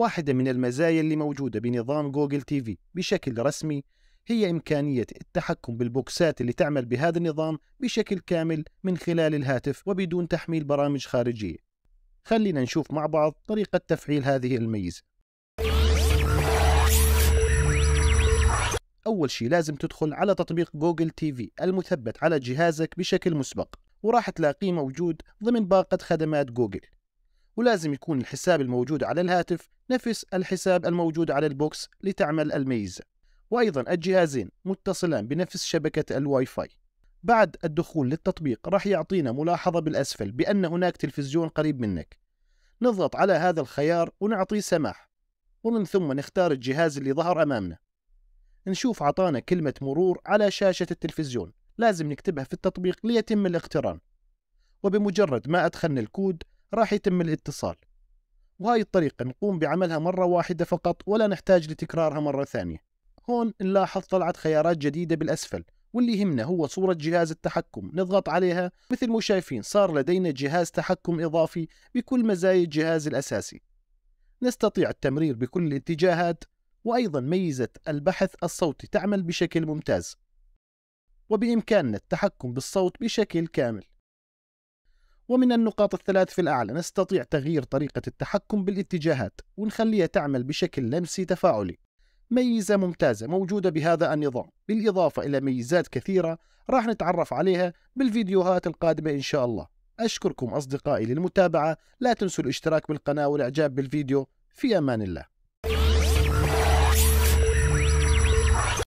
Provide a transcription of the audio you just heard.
واحدة من المزايا اللي موجودة بنظام Google TV. بشكل رسمي هي إمكانية التحكم بالبوكسات اللي تعمل بهذا النظام بشكل كامل من خلال الهاتف وبدون تحميل برامج خارجية. خلينا نشوف مع بعض طريقة تفعيل هذه الميزة. أول شيء لازم تدخل على تطبيق Google TV المثبت على جهازك بشكل مسبق وراح تلاقيه موجود ضمن باقة خدمات جوجل. ولازم يكون الحساب الموجود على الهاتف نفس الحساب الموجود على ال box لتعمل الميزة وأيضا الجهازين متصلان بنفس شبكة الواي فاي بعد الدخول للتطبيق راح يعطينا ملاحظة بالأسفل بأن هناك تلفزيون قريب منك. نضغط على هذا الخيار ونعطيه سماح ومن ثم نختار الجهاز اللي ظهر أمامنا. نشوف عطانا كلمة مرور على شاشة التلفزيون. لازم نكتبها في التطبيق ليتم الاقتران. وبمجرد ما أدخلنا الكود راح يتم الاتصال. وهاي الطريقة نقوم بعملها مرة واحدة فقط ولا نحتاج لتكرارها مرة ثانية. هون نلاحظ طلعت خيارات جديدة بالأسفل واللي يهمنا هو صورة جهاز التحكم. نضغط عليها مثل ما شايفين صار لدينا جهاز تحكم إضافي بكل مزايا الجهاز الأساسي. نستطيع التمرير بكل الاتجاهات وأيضا ميزة البحث الصوتي تعمل بشكل ممتاز. وبإمكاننا التحكم بالصوت بشكل كامل. ومن النقاط الثلاث في الأعلى نستطيع تغيير طريقة التحكم بالاتجاهات ونخليها تعمل بشكل لمسي تفاعلي. ميزة ممتازة موجودة بهذا النظام. بالإضافة إلى ميزات كثيرة راح نتعرف عليها بالفيديوهات القادمة إن شاء الله. أشكركم أصدقائي للمتابعة. لا تنسوا الاشتراك بالقناة والإعجاب بالفيديو. في أمان الله.